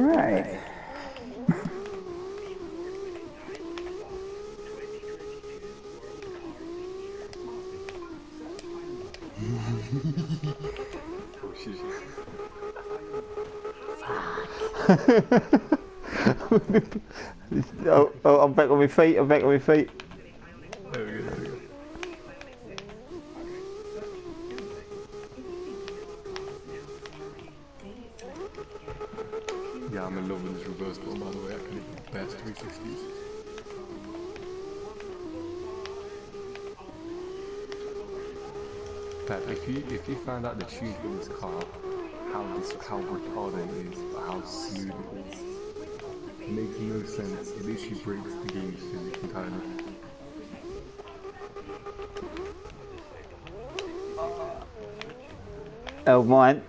Right. Oh oh, I'm back on my feet. I'm back on my feet. There we go, Yeah, I'm in love with this reverse ball. by the way. I can hit the best 360s. Pat, if you if you find out the tune in this car, how this how retarded it is, how smooth it is, it makes no sense. At least she breaks the game physics entirely. L1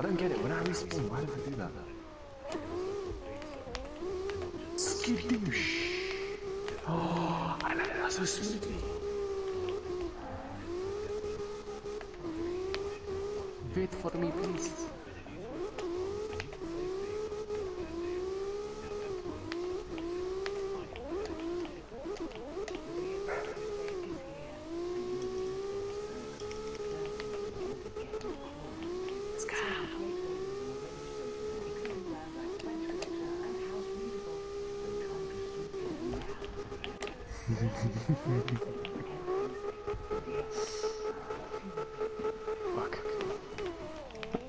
I don't get it. When I respawn, why do I do that? Skidoosh. Oh, I like that so smoothly. Wait for me, please. Fuck.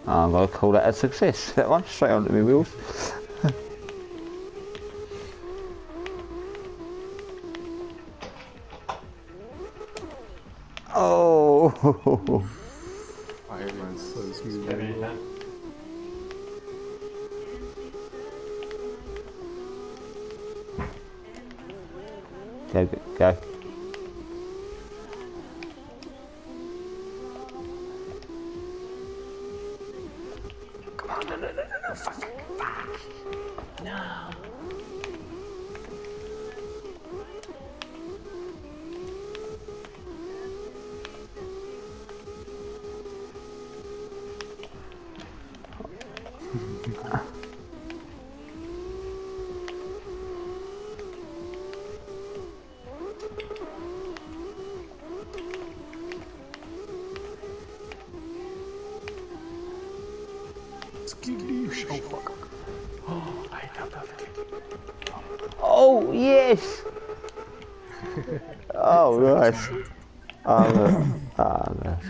Ah, I'm gonna call that a success. That one straight onto my wheels. oh. I hate mine so smooth. Go, go, go. Come on, no, no, no, no, no, fuck, fuck. No. Oh, fuck. Oh, I perfectly. Oh, yes. oh, nice. Oh, ah, ah, no. Oh, no. Ah,